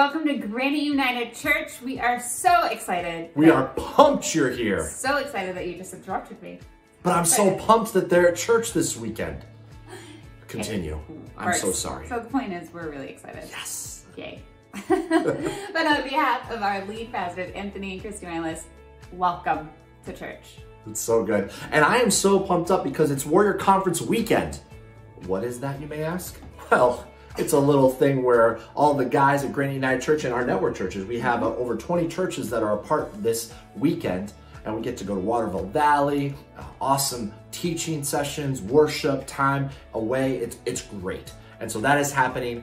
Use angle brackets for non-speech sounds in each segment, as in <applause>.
Welcome to Granite United Church. We are so excited. We are pumped you're here. So excited that you just interrupted me. But I'm so pumped that they're at church this weekend. Continue. I'm so sorry. So the point is, we're really excited. Yes. Yay. <laughs> but on behalf of our lead pastors, Anthony and Christy Milas, welcome to church. It's so good. And I am so pumped up because it's Warrior Conference weekend. What is that, you may ask? Well, it's a little thing where all the guys at Granite United Church and our network churches, we have uh, over 20 churches that are a part this weekend. And we get to go to Waterville Valley, uh, awesome teaching sessions, worship time away. It's, it's great. And so that is happening,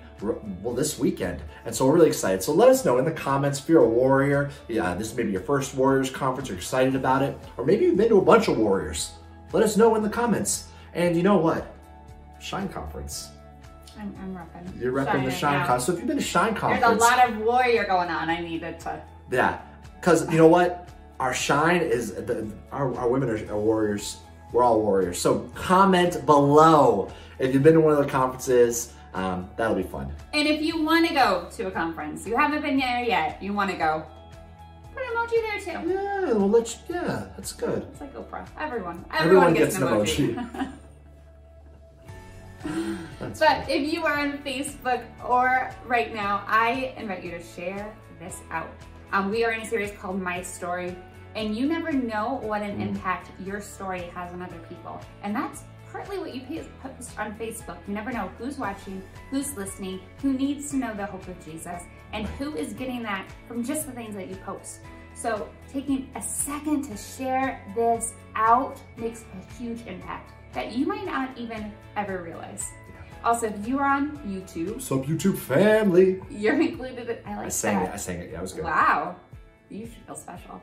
well, this weekend. And so we're really excited. So let us know in the comments if you're a warrior, yeah, this is maybe your first Warriors conference, you're excited about it, or maybe you've been to a bunch of Warriors. Let us know in the comments. And you know what? Shine Conference. I'm, I'm repping. You're repping the Shine Conference. So if you've been to Shine Conference. There's a lot of warrior going on. I needed to. Yeah. Because you know what? Our Shine is, the, our, our women are, are warriors. We're all warriors. So comment below if you've been to one of the conferences. Um, that'll be fun. And if you want to go to a conference, you haven't been there yet, you want to go, put an emoji there too. Yeah, well, let's, yeah, that's good. It's like Oprah. Everyone. Everyone, Everyone gets, gets an an emoji. emoji. <laughs> But if you are on Facebook or right now, I invite you to share this out. Um, we are in a series called My Story, and you never know what an Mm. impact your story has on other people. And that's partly what you post on Facebook. You never know who's watching, who's listening, who needs to know the hope of Jesus, and who is getting that from just the things that you post. So taking a second to share this out makes a huge impact that you might not even ever realize. Also, if you are on YouTube, What's YouTube family? you're included. in- I like I sang that. it. I sang it. Yeah, it was good. Wow, you should feel special.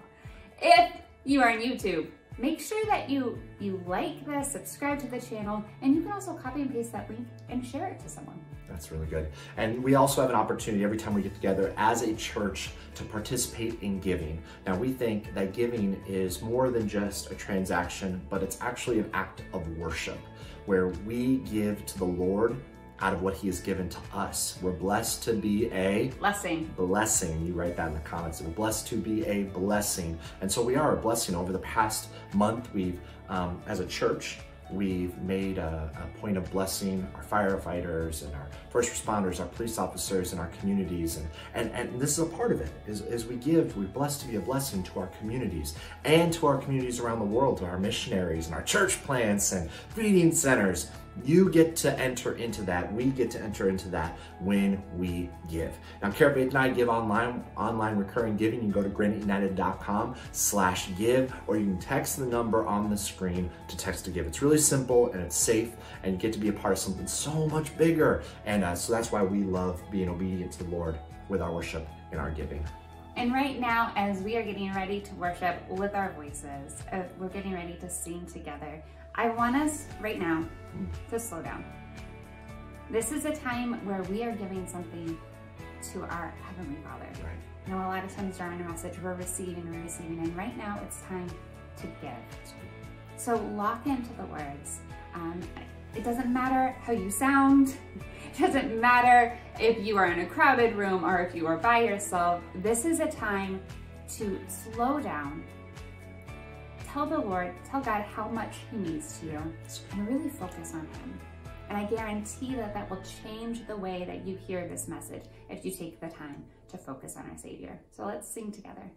If you are on YouTube, make sure that you you like this, subscribe to the channel, and you can also copy and paste that link and share it to someone. That's really good. And we also have an opportunity every time we get together as a church to participate in giving. Now, we think that giving is more than just a transaction, but it's actually an act of worship where we give to the Lord out of what He has given to us. We're blessed to be a Blessing. blessing. You write that in the comments. We're blessed to be a blessing. And so we are a blessing. Over the past month, we've, um, as a church, we've made a, a point of blessing our firefighters and our first responders, our police officers and our communities. And, and, and this is a part of it. Is, as we give, we're blessed to be a blessing to our communities and to our communities around the world, to our missionaries and our church plants and feeding centers. You get to enter into that. We get to enter into that when we give. Now, Care Faith and I give online, online recurring giving. You can go to graniteunited.com slash give, or you can text the number on the screen to text to give. It's really simple and it's safe, and you get to be a part of something so much bigger. And uh, so that's why we love being obedient to the Lord with our worship and our giving. And right now, as we are getting ready to worship with our voices, uh, we're getting ready to sing together. I want us right now to slow down. This is a time where we are giving something to our Heavenly Father. Right. You know, a lot of times during a message, we're receiving, we're receiving, and right now it's time to give. So lock into the words. Um, it doesn't matter how you sound. <laughs> It doesn't matter if you are in a crowded room or if you are by yourself. This is a time to slow down. Tell the Lord, tell God how much He means to you, and really focus on Him. And I guarantee that that will change the way that you hear this message if you take the time to focus on our Savior. So let's sing together.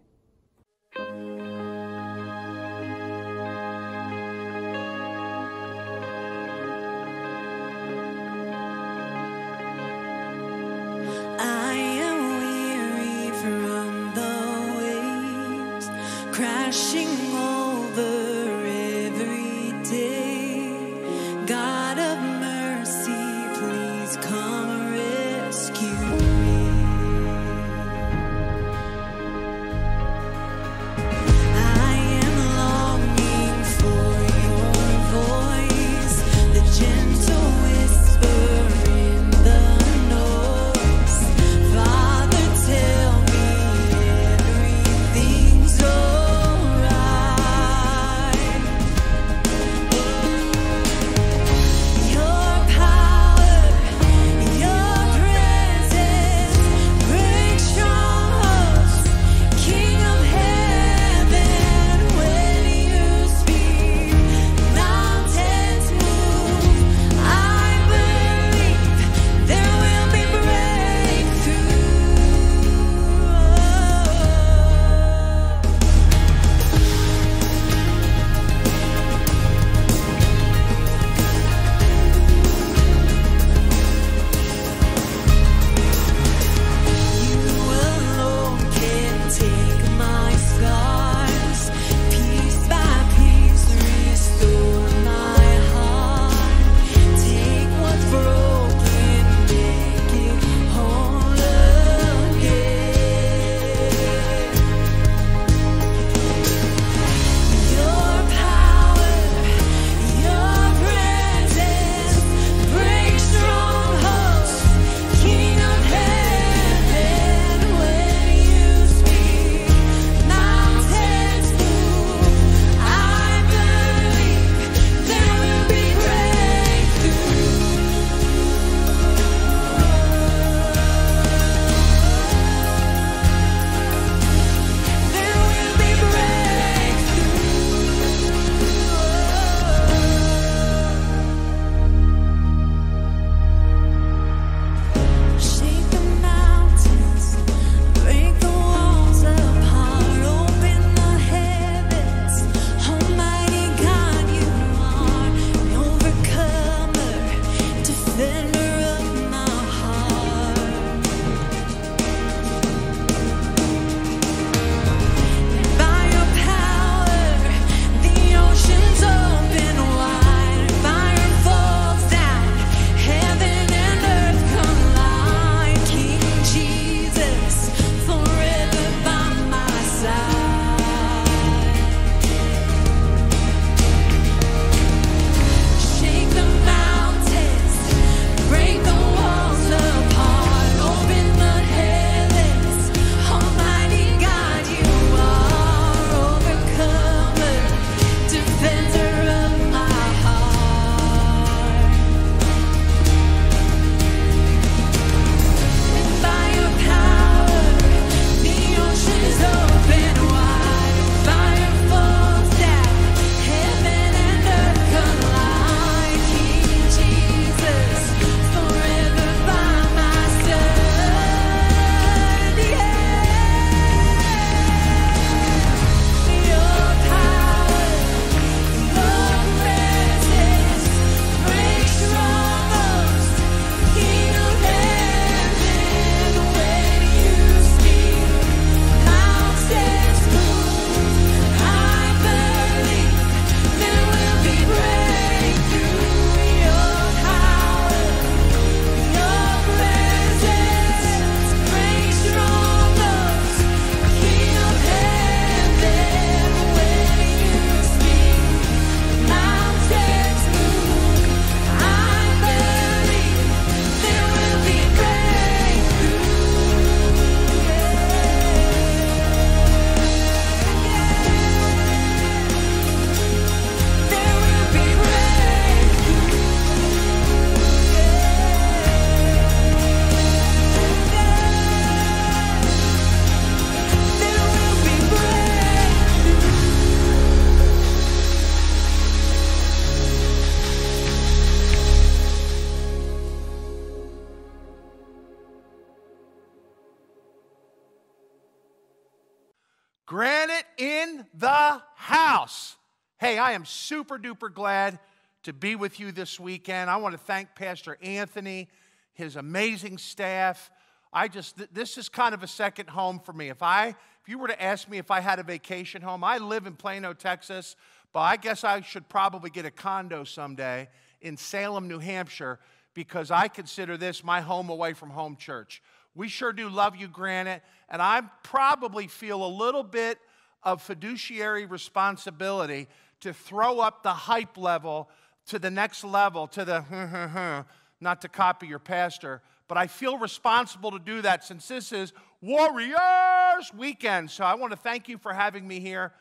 I am super duper glad to be with you this weekend. I want to thank Pastor Anthony, his amazing staff. I just th- this is kind of a second home for me. If I if you were to ask me if I had a vacation home, I live in Plano, Texas, but I guess I should probably get a condo someday in Salem, New Hampshire because I consider this my home away from home church. We sure do love you, Granite, and I probably feel a little bit of fiduciary responsibility to throw up the hype level to the next level, to the not to copy your pastor, but I feel responsible to do that since this is Warriors weekend. So I want to thank you for having me here.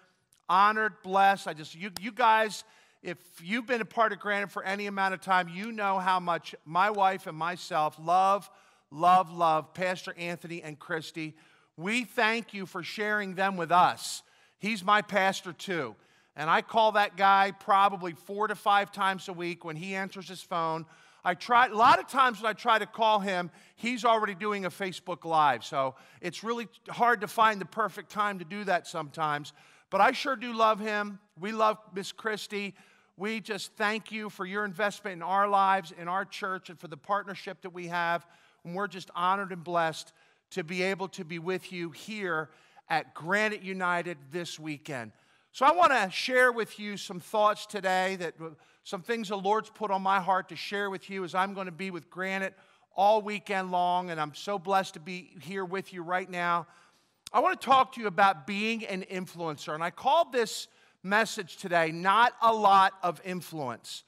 Honored, blessed. I just, you, you guys, if you've been a part of Granite for any amount of time, you know how much my wife and myself love, love, love Pastor Anthony and Christy. We thank you for sharing them with us. He's my pastor too. And I call that guy probably four to five times a week when he answers his phone. I try a lot of times when I try to call him, he's already doing a Facebook Live. So it's really hard to find the perfect time to do that sometimes. But I sure do love him. We love Miss Christie. We just thank you for your investment in our lives, in our church, and for the partnership that we have. And we're just honored and blessed to be able to be with you here at Granite United this weekend. So I want to share with you some thoughts today that uh, some things the Lord's put on my heart to share with you as I'm going to be with Granite all weekend long, and I'm so blessed to be here with you right now. I want to talk to you about being an influencer, and I called this message today, Not a Lot of Influence.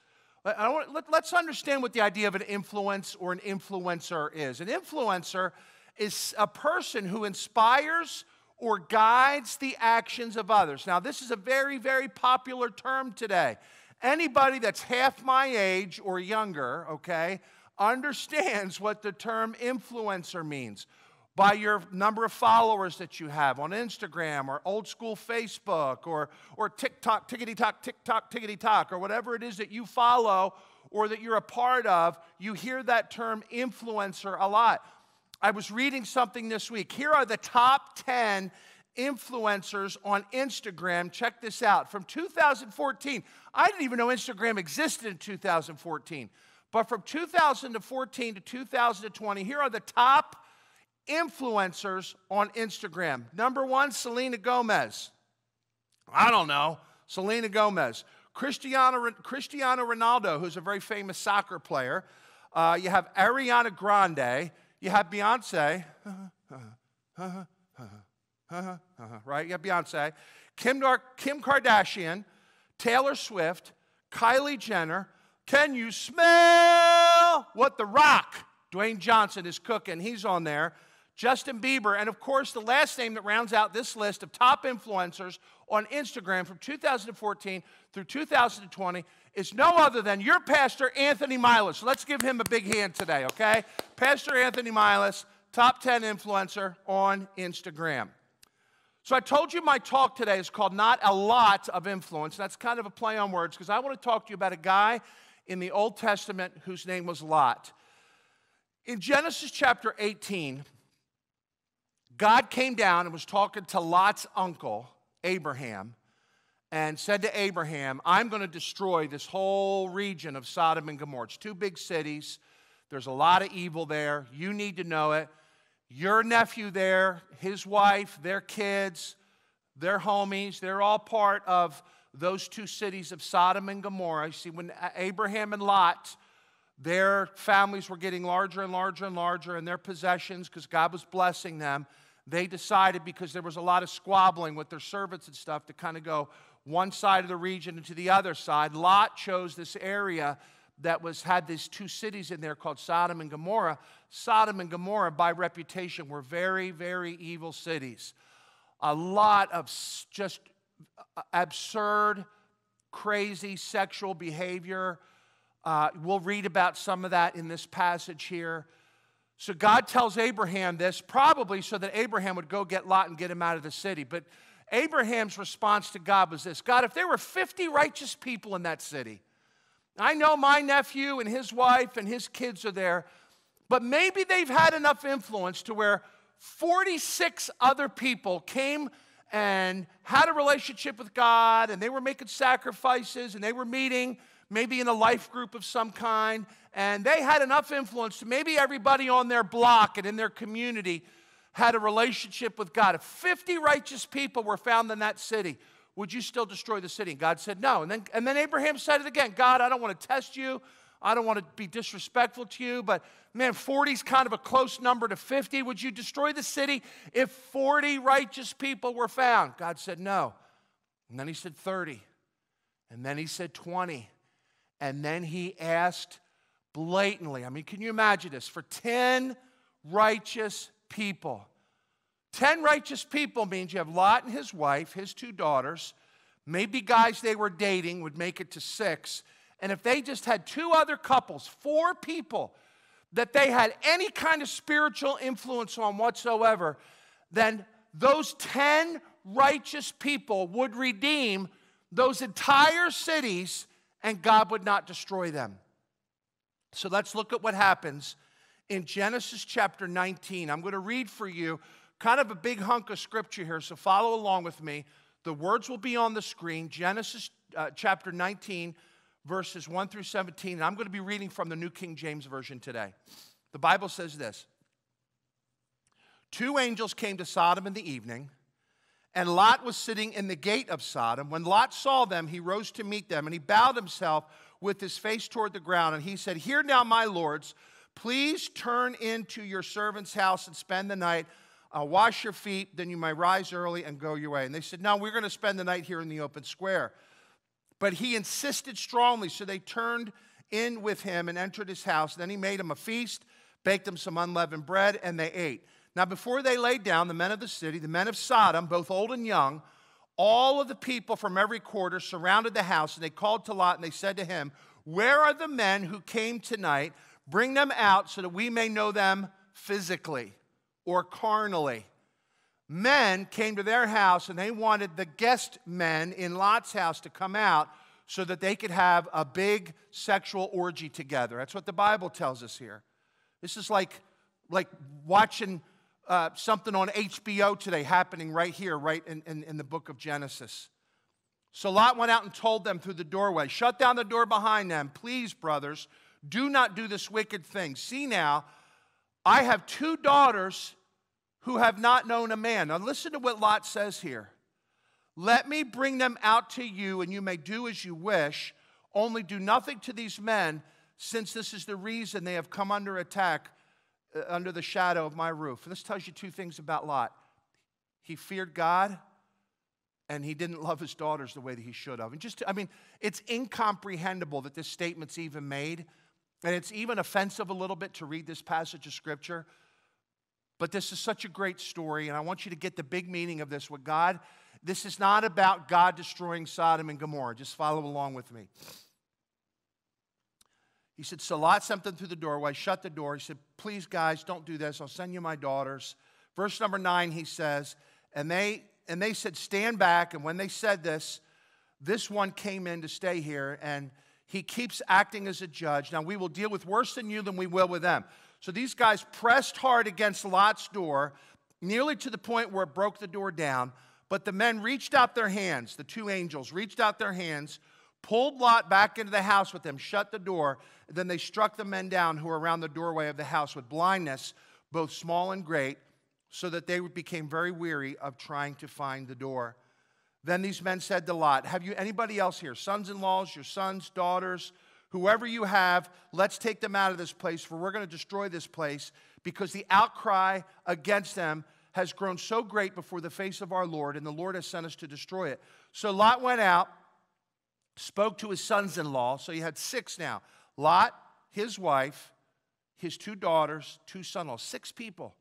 Want, let, let's understand what the idea of an influence or an influencer is. An influencer is a person who inspires or guides the actions of others. Now, this is a very, very popular term today. Anybody that's half my age or younger, okay, understands what the term influencer means by your number of followers that you have on Instagram or old school Facebook or, or TikTok, tickety tock, TikTok, tickety tock, or whatever it is that you follow or that you're a part of, you hear that term influencer a lot. I was reading something this week. Here are the top 10 influencers on Instagram. Check this out. From 2014, I didn't even know Instagram existed in 2014. But from 2014 to 2020, here are the top influencers on Instagram. Number one, Selena Gomez. I don't know. Selena Gomez. Cristiano, Cristiano Ronaldo, who's a very famous soccer player. Uh, you have Ariana Grande. You have Beyonce, right? You have Beyonce, Kim, Kim Kardashian, Taylor Swift, Kylie Jenner. Can you smell what The Rock, Dwayne Johnson, is cooking? He's on there. Justin Bieber, and of course, the last name that rounds out this list of top influencers on Instagram from 2014 through 2020 is no other than your pastor, Anthony Milas. Let's give him a big hand today, okay? Pastor Anthony Milas, top 10 influencer on Instagram. So I told you my talk today is called Not a Lot of Influence. That's kind of a play on words because I want to talk to you about a guy in the Old Testament whose name was Lot. In Genesis chapter 18, God came down and was talking to Lot's uncle, Abraham, and said to Abraham, I'm going to destroy this whole region of Sodom and Gomorrah. It's two big cities. There's a lot of evil there. You need to know it. Your nephew there, his wife, their kids, their homies, they're all part of those two cities of Sodom and Gomorrah. You see, when Abraham and Lot, their families were getting larger and larger and larger, and their possessions, because God was blessing them, they decided because there was a lot of squabbling with their servants and stuff to kind of go, one side of the region and to the other side. Lot chose this area that was had these two cities in there called Sodom and Gomorrah. Sodom and Gomorrah, by reputation, were very, very evil cities. A lot of just uh, absurd, crazy sexual behavior. Uh, we'll read about some of that in this passage here. So God tells Abraham this, probably so that Abraham would go get Lot and get him out of the city. But Abraham's response to God was this God, if there were 50 righteous people in that city, I know my nephew and his wife and his kids are there, but maybe they've had enough influence to where 46 other people came and had a relationship with God and they were making sacrifices and they were meeting maybe in a life group of some kind and they had enough influence to maybe everybody on their block and in their community had a relationship with God. If 50 righteous people were found in that city, would you still destroy the city? And God said no. And then, and then Abraham said it again God, I don't want to test you. I don't want to be disrespectful to you, but man, 40 is kind of a close number to 50. Would you destroy the city if 40 righteous people were found? God said no. And then he said 30. And then he said 20. And then he asked blatantly, I mean, can you imagine this? For 10 righteous people. 10 righteous people means you have Lot and his wife, his two daughters, maybe guys they were dating would make it to six. And if they just had two other couples, four people that they had any kind of spiritual influence on whatsoever, then those 10 righteous people would redeem those entire cities and God would not destroy them. So let's look at what happens in Genesis chapter 19. I'm going to read for you kind of a big hunk of scripture here, so follow along with me. The words will be on the screen. Genesis uh, chapter 19, verses 1 through 17. And I'm going to be reading from the New King James Version today. The Bible says this Two angels came to Sodom in the evening, and Lot was sitting in the gate of Sodom. When Lot saw them, he rose to meet them, and he bowed himself with his face toward the ground. And he said, Hear now, my lords, please turn into your servant's house and spend the night. Uh, wash your feet, then you may rise early and go your way. And they said, No, we're going to spend the night here in the open square. But he insisted strongly, so they turned in with him and entered his house. Then he made him a feast, baked them some unleavened bread, and they ate. Now, before they laid down, the men of the city, the men of Sodom, both old and young, all of the people from every quarter surrounded the house, and they called to Lot and they said to him, Where are the men who came tonight? Bring them out so that we may know them physically or carnally men came to their house and they wanted the guest men in Lot's house to come out so that they could have a big sexual orgy together. That's what the Bible tells us here. This is like, like watching uh, something on HBO today happening right here, right in, in, in the book of Genesis. So Lot went out and told them through the doorway, Shut down the door behind them. Please, brothers, do not do this wicked thing. See now, I have two daughters who have not known a man. Now, listen to what Lot says here. Let me bring them out to you, and you may do as you wish. Only do nothing to these men, since this is the reason they have come under attack uh, under the shadow of my roof. And this tells you two things about Lot. He feared God, and he didn't love his daughters the way that he should have. And just, I mean, it's incomprehensible that this statement's even made. And it's even offensive a little bit to read this passage of scripture but this is such a great story, and I want you to get the big meaning of this. What God, this is not about God destroying Sodom and Gomorrah. Just follow along with me. He said, So Lot sent them through the doorway, shut the door. He said, Please, guys, don't do this. I'll send you my daughters. Verse number nine, he says, and they and they said, Stand back. And when they said this, this one came in to stay here, and he keeps acting as a judge. Now, we will deal with worse than you than we will with them. So these guys pressed hard against Lot's door, nearly to the point where it broke the door down. But the men reached out their hands, the two angels reached out their hands, pulled Lot back into the house with them, shut the door. Then they struck the men down who were around the doorway of the house with blindness, both small and great, so that they became very weary of trying to find the door. Then these men said to Lot, Have you anybody else here? Sons in laws, your sons, daughters? Whoever you have, let's take them out of this place, for we're going to destroy this place because the outcry against them has grown so great before the face of our Lord, and the Lord has sent us to destroy it. So Lot went out, spoke to his sons in law. So you had six now Lot, his wife, his two daughters, two son in laws, six people.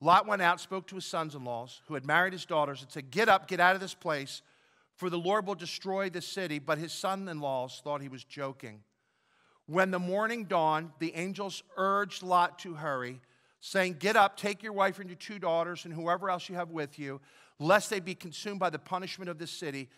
Lot went out, spoke to his sons in laws who had married his daughters, and said, Get up, get out of this place for the Lord will destroy the city. But his son in laws thought he was joking. When the morning dawned, the angels urged Lot to hurry, saying, Get up, take your wife and your two daughters, and whoever else you have with you, lest they be consumed by the punishment of this city.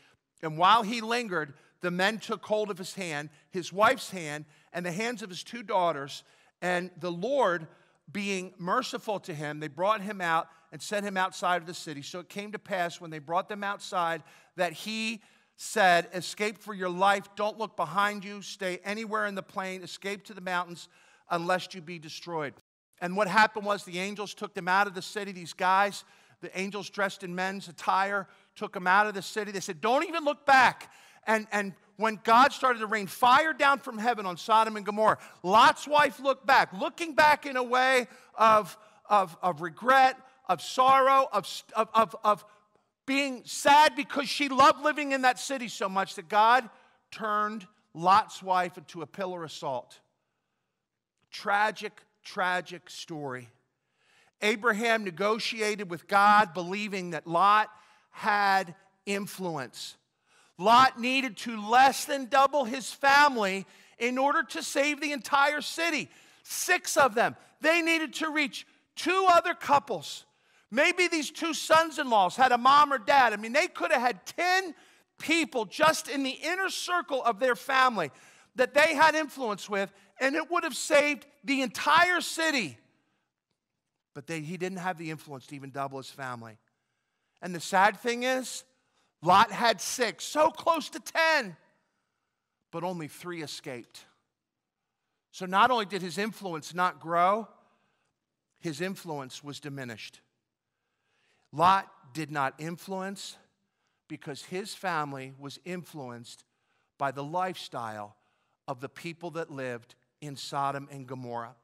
And while he lingered, the men took hold of his hand, his wife's hand, and the hands of his two daughters. And the Lord, being merciful to him, they brought him out and sent him outside of the city. So it came to pass when they brought them outside that he said, Escape for your life. Don't look behind you. Stay anywhere in the plain. Escape to the mountains unless you be destroyed. And what happened was the angels took them out of the city. These guys, the angels dressed in men's attire, took them out of the city. They said, Don't even look back. And, and when God started to rain fire down from heaven on Sodom and Gomorrah, Lot's wife looked back, looking back in a way of, of, of regret, of sorrow, of, of, of being sad because she loved living in that city so much that God turned Lot's wife into a pillar of salt. Tragic, tragic story. Abraham negotiated with God, believing that Lot had influence. Lot needed to less than double his family in order to save the entire city. Six of them. They needed to reach two other couples. Maybe these two sons in laws had a mom or dad. I mean, they could have had 10 people just in the inner circle of their family that they had influence with, and it would have saved the entire city. But they, he didn't have the influence to even double his family. And the sad thing is, Lot had six, so close to 10, but only three escaped. So not only did his influence not grow, his influence was diminished. Lot did not influence because his family was influenced by the lifestyle of the people that lived in Sodom and Gomorrah.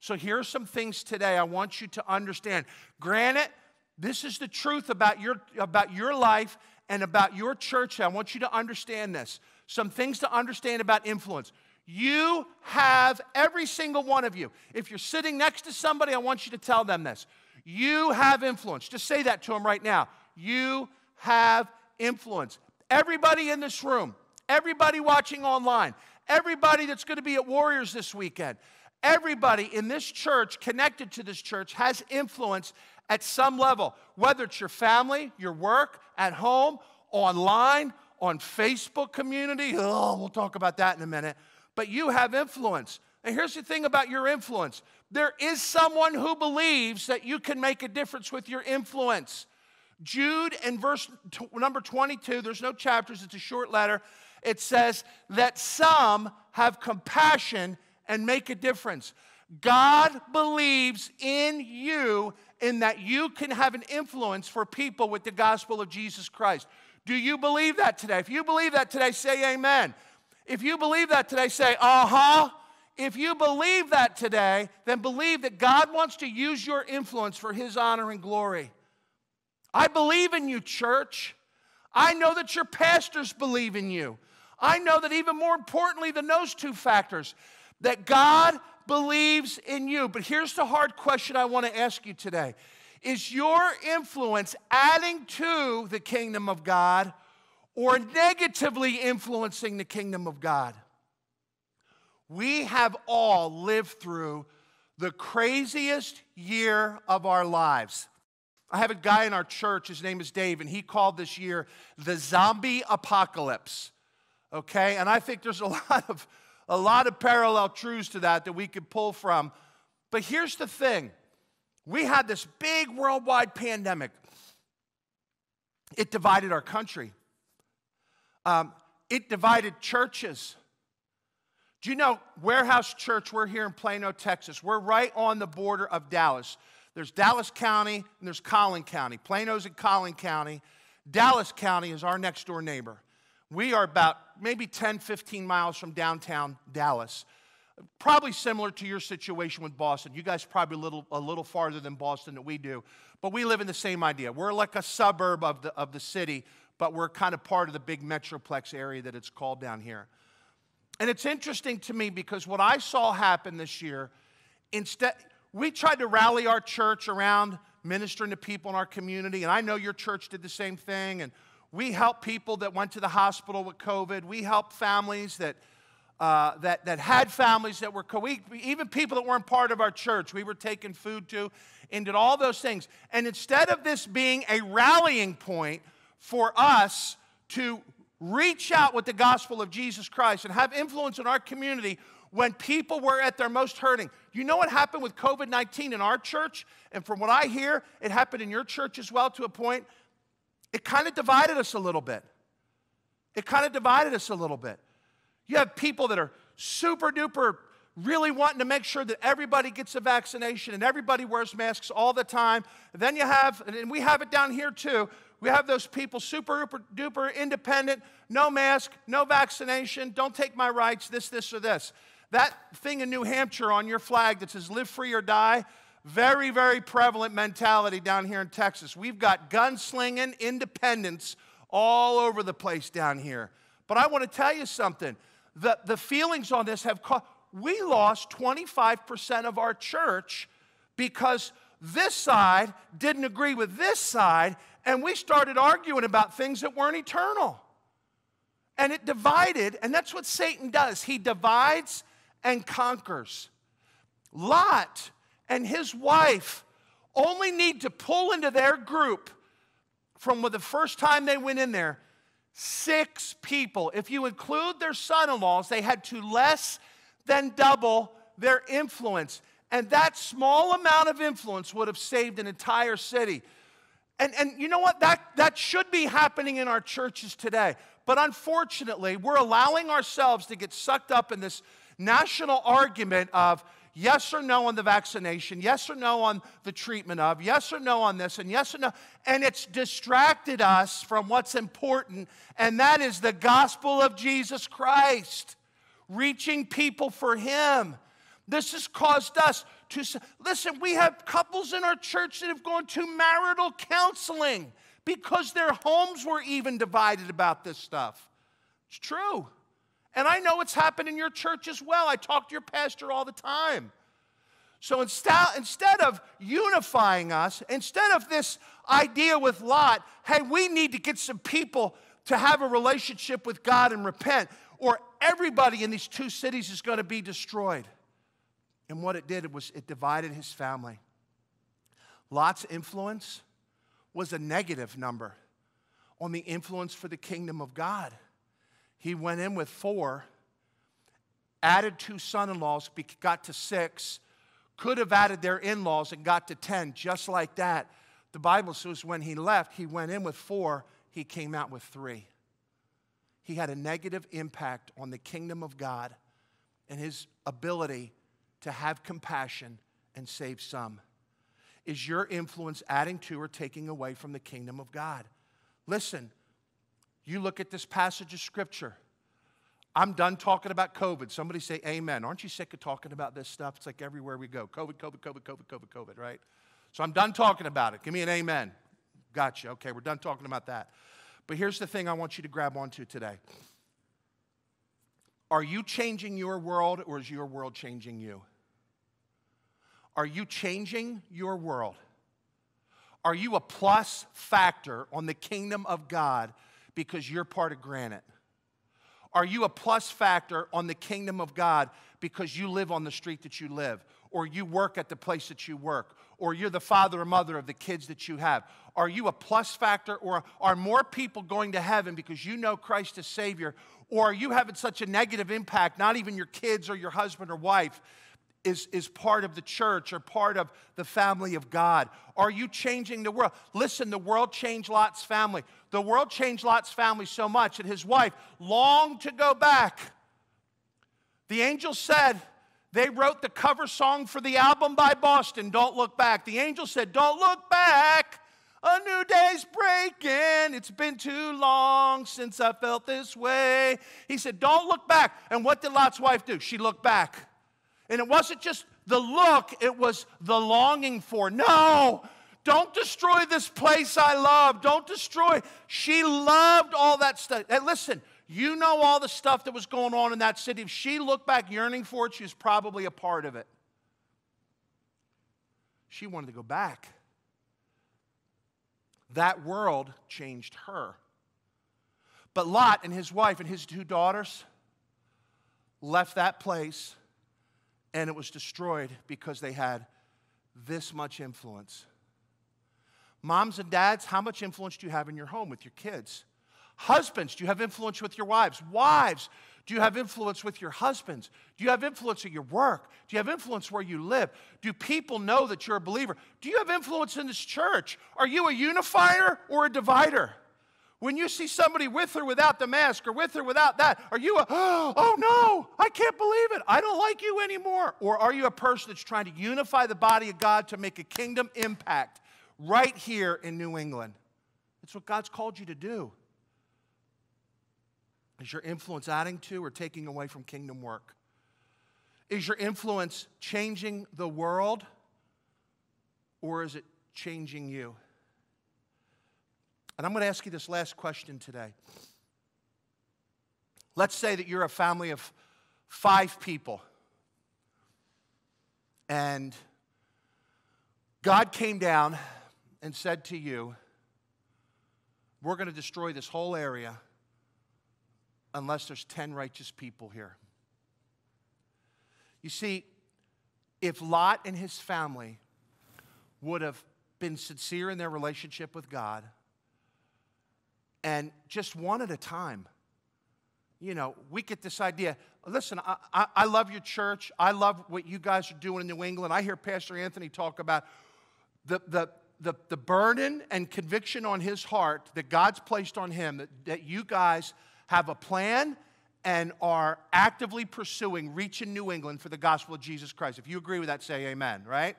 So here are some things today I want you to understand. Granite, this is the truth about your, about your life and about your church. I want you to understand this. Some things to understand about influence. You have, every single one of you, if you're sitting next to somebody, I want you to tell them this. You have influence. Just say that to them right now. You have influence. Everybody in this room, everybody watching online, everybody that's going to be at Warriors this weekend, everybody in this church, connected to this church, has influence at some level, whether it's your family, your work, at home, online, on Facebook community. Oh, we'll talk about that in a minute. But you have influence. And here's the thing about your influence there is someone who believes that you can make a difference with your influence. Jude in verse t- number 22, there's no chapters, it's a short letter. It says that some have compassion and make a difference. God believes in you in that you can have an influence for people with the gospel of Jesus Christ. Do you believe that today? If you believe that today, say amen. If you believe that today, say, uh huh. If you believe that today, then believe that God wants to use your influence for His honor and glory. I believe in you, church. I know that your pastors believe in you. I know that even more importantly than those two factors, that God believes in you. But here's the hard question I want to ask you today Is your influence adding to the kingdom of God or negatively influencing the kingdom of God? We have all lived through the craziest year of our lives. I have a guy in our church, his name is Dave, and he called this year the zombie apocalypse. Okay? And I think there's a <laughs> lot of a lot of parallel truths to that that we could pull from. But here's the thing we had this big worldwide pandemic, it divided our country, um, it divided churches. Do you know Warehouse Church? We're here in Plano, Texas. We're right on the border of Dallas. There's Dallas County and there's Collin County. Plano's in Collin County. Dallas County is our next door neighbor. We are about maybe 10, 15 miles from downtown Dallas. Probably similar to your situation with Boston. You guys probably a little, a little farther than Boston than we do, but we live in the same idea. We're like a suburb of the, of the city, but we're kind of part of the big metroplex area that it's called down here. And it's interesting to me because what I saw happen this year, instead, we tried to rally our church around ministering to people in our community, and I know your church did the same thing, and we helped people that went to the hospital with COVID. We helped families that, uh, that, that had families that were, we, even people that weren't part of our church, we were taking food to and did all those things. And instead of this being a rallying point for us to reach out with the gospel of Jesus Christ and have influence in our community, when people were at their most hurting. You know what happened with COVID 19 in our church? And from what I hear, it happened in your church as well to a point. It kind of divided us a little bit. It kind of divided us a little bit. You have people that are super duper really wanting to make sure that everybody gets a vaccination and everybody wears masks all the time. And then you have, and we have it down here too, we have those people super duper, duper independent, no mask, no vaccination, don't take my rights, this, this, or this. That thing in New Hampshire on your flag that says live free or die, very, very prevalent mentality down here in Texas. We've got gunslinging independence all over the place down here. But I want to tell you something. The, the feelings on this have caused, we lost 25% of our church because this side didn't agree with this side, and we started arguing about things that weren't eternal. And it divided, and that's what Satan does. He divides and conquers. Lot and his wife only need to pull into their group from the first time they went in there six people. If you include their son in laws, they had to less than double their influence. And that small amount of influence would have saved an entire city. And, and you know what? That, that should be happening in our churches today. But unfortunately, we're allowing ourselves to get sucked up in this national argument of yes or no on the vaccination, yes or no on the treatment of, yes or no on this, and yes or no. And it's distracted us from what's important, and that is the gospel of Jesus Christ, reaching people for Him. This has caused us to listen. We have couples in our church that have gone to marital counseling because their homes were even divided about this stuff. It's true. And I know it's happened in your church as well. I talk to your pastor all the time. So instead, instead of unifying us, instead of this idea with Lot, hey, we need to get some people to have a relationship with God and repent, or everybody in these two cities is going to be destroyed. And what it did was it divided his family. Lot's influence was a negative number on the influence for the kingdom of God. He went in with four, added two son in laws, got to six, could have added their in laws and got to 10, just like that. The Bible says when he left, he went in with four, he came out with three. He had a negative impact on the kingdom of God and his ability to have compassion and save some. Is your influence adding to or taking away from the kingdom of God? Listen, you look at this passage of scripture. I'm done talking about COVID. Somebody say amen. Aren't you sick of talking about this stuff? It's like everywhere we go COVID, COVID, COVID, COVID, COVID, COVID, right? So I'm done talking about it. Give me an amen. Gotcha. Okay, we're done talking about that. But here's the thing I want you to grab onto today. Are you changing your world or is your world changing you? Are you changing your world? Are you a plus factor on the kingdom of God because you're part of Granite? Are you a plus factor on the kingdom of God because you live on the street that you live, or you work at the place that you work, or you're the father or mother of the kids that you have? Are you a plus factor, or are more people going to heaven because you know Christ as Savior, or are you having such a negative impact, not even your kids or your husband or wife, is, is part of the church or part of the family of God? Are you changing the world? Listen, the world changed Lot's family. The world changed Lot's family so much that his wife longed to go back. The angel said, they wrote the cover song for the album by Boston, Don't Look Back. The angel said, Don't look back. A new day's breaking. It's been too long since I felt this way. He said, Don't look back. And what did Lot's wife do? She looked back. And it wasn't just the look, it was the longing for. No, don't destroy this place I love. Don't destroy. She loved all that stuff. And listen, you know all the stuff that was going on in that city. If she looked back yearning for it, she was probably a part of it. She wanted to go back. That world changed her. But Lot and his wife and his two daughters left that place and it was destroyed because they had this much influence. Moms and dads, how much influence do you have in your home with your kids? Husbands, do you have influence with your wives? Wives, do you have influence with your husbands? Do you have influence at your work? Do you have influence where you live? Do people know that you're a believer? Do you have influence in this church? Are you a unifier or a divider? When you see somebody with or without the mask or with or without that, are you a, <gasps> oh no, I can't believe it. I don't like you anymore. Or are you a person that's trying to unify the body of God to make a kingdom impact right here in New England? It's what God's called you to do. Is your influence adding to or taking away from kingdom work? Is your influence changing the world or is it changing you? And I'm going to ask you this last question today. Let's say that you're a family of five people, and God came down and said to you, We're going to destroy this whole area unless there's 10 righteous people here. You see, if Lot and his family would have been sincere in their relationship with God, and just one at a time. You know, we get this idea. Listen, I, I, I, love your church. I love what you guys are doing in New England. I hear Pastor Anthony talk about the, the, the, the burden and conviction on his heart that God's placed on him, that, that you guys have a plan and are actively pursuing reaching New England for the gospel of Jesus Christ. If you agree with that, say amen, right?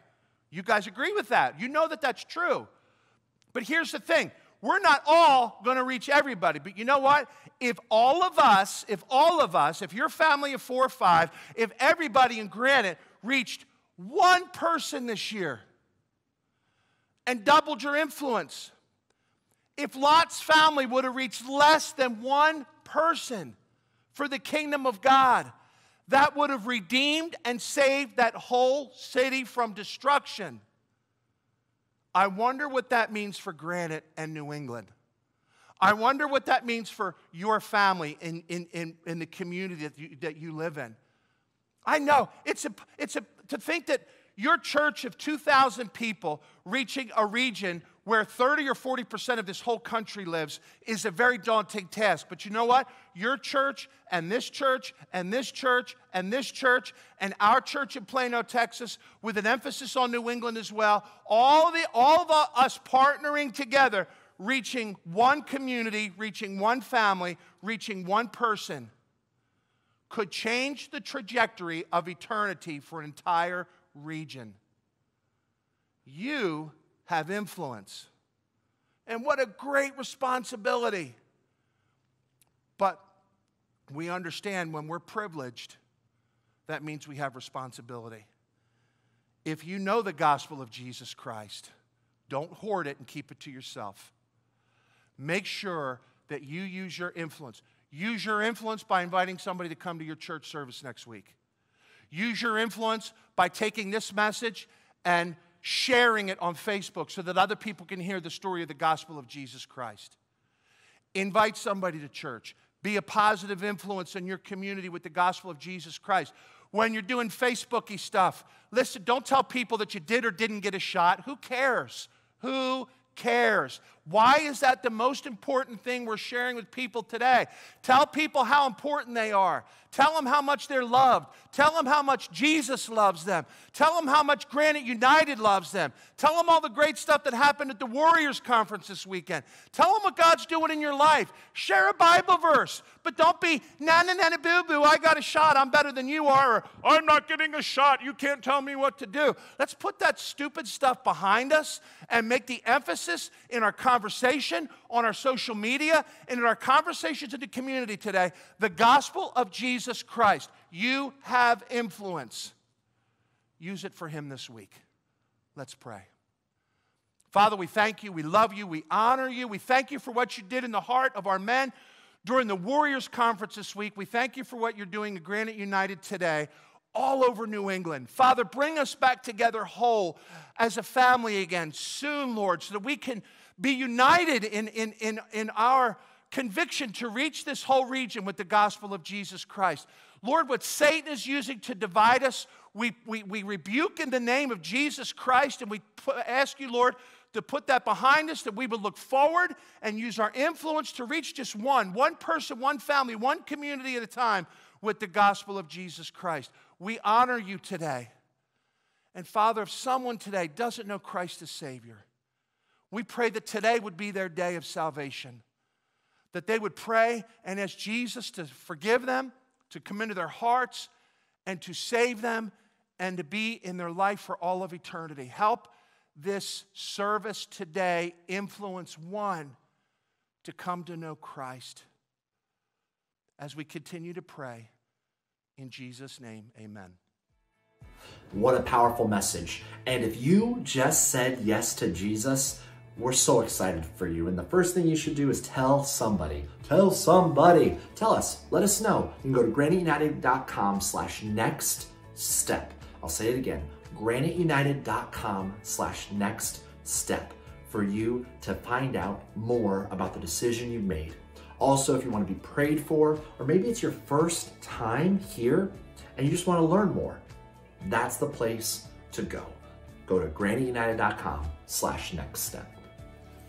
You guys agree with that. You know that that's true. But here's the thing we're not all going to reach everybody. But you know what? If all of us, if all of us, if your family of four or five, if everybody in Granite reached one person this year and doubled your influence, if Lot's family would have reached less than one person for the kingdom of God, that would have redeemed and saved that whole city from destruction. I wonder what that means for Granite and New England. I wonder what that means for your family in, in, in, in the community that you, that you live in. I know it's a, it's a, to think that your church of 2,000 people reaching a region where 30 or 40% of this whole country lives is a very daunting task. But you know what? Your church and this church and this church and this church and our church in Plano, Texas, with an emphasis on New England as well, all, the, all of us partnering together, reaching one community, reaching one family, reaching one person, could change the trajectory of eternity for an entire region. You have influence. And what a great responsibility. But we understand when we're privileged, that means we have responsibility. If you know the gospel of Jesus Christ, don't hoard it and keep it to yourself. Make sure that you use your influence. Use your influence by inviting somebody to come to your church service next week. Use your influence by taking this message and sharing it on Facebook so that other people can hear the story of the gospel of Jesus Christ. Invite somebody to church. Be a positive influence in your community with the gospel of Jesus Christ. When you're doing Facebooky stuff, listen, don't tell people that you did or didn't get a shot. Who cares? Who cares? Why is that the most important thing we're sharing with people today? Tell people how important they are. Tell them how much they're loved. Tell them how much Jesus loves them. Tell them how much Granite United loves them. Tell them all the great stuff that happened at the Warriors Conference this weekend. Tell them what God's doing in your life. Share a Bible verse, but don't be na na na boo boo. I got a shot. I'm better than you are. Or I'm not getting a shot. You can't tell me what to do. Let's put that stupid stuff behind us and make the emphasis in our conversation conversation on our social media and in our conversations in the community today the gospel of Jesus Christ. You have influence. Use it for Him this week. Let's pray. Father, we thank you. We love you. We honor you. We thank you for what you did in the heart of our men during the Warriors Conference this week. We thank you for what you're doing at Granite United today all over New England. Father, bring us back together whole as a family again soon, Lord, so that we can be united in, in, in, in our conviction to reach this whole region with the gospel of Jesus Christ. Lord, what Satan is using to divide us, we, we, we rebuke in the name of Jesus Christ and we ask you, Lord, to put that behind us, that we would look forward and use our influence to reach just one, one person, one family, one community at a time with the gospel of Jesus Christ. We honor you today. And Father, if someone today doesn't know Christ as Savior, we pray that today would be their day of salvation. That they would pray and ask Jesus to forgive them, to come into their hearts, and to save them, and to be in their life for all of eternity. Help this service today influence one to come to know Christ. As we continue to pray, in Jesus' name, amen. What a powerful message. And if you just said yes to Jesus, we're so excited for you. And the first thing you should do is tell somebody. Tell somebody. Tell us. Let us know. You can go to graniteunited.com slash next step. I'll say it again. graniteunited.com slash next step for you to find out more about the decision you've made. Also, if you want to be prayed for, or maybe it's your first time here and you just want to learn more, that's the place to go. Go to graniteunited.com slash next step.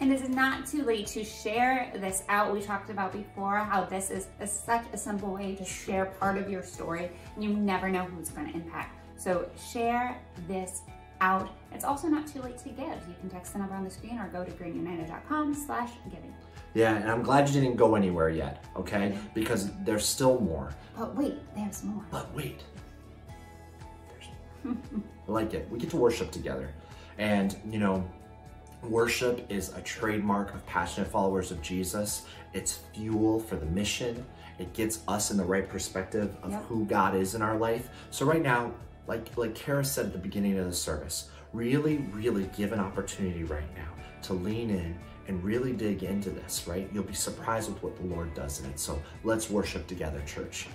And it's not too late to share this out. We talked about before how this is a, such a simple way to share part of your story and you never know who's going to impact. So share this out. It's also not too late to give. You can text the number on the screen or go to graniteunited.com slash giving. Yeah, and I'm glad you didn't go anywhere yet, okay? Because there's still more. But wait, there's more. But wait. There's more. <laughs> I like it. We get to worship together. And, you know, worship is a trademark of passionate followers of Jesus. It's fuel for the mission. It gets us in the right perspective of who God is in our life. So right now, like like Kara said at the beginning of the service, really, really give an opportunity right now to lean in and really dig into this, right? You'll be surprised with what the Lord does in it. So let's worship together, church.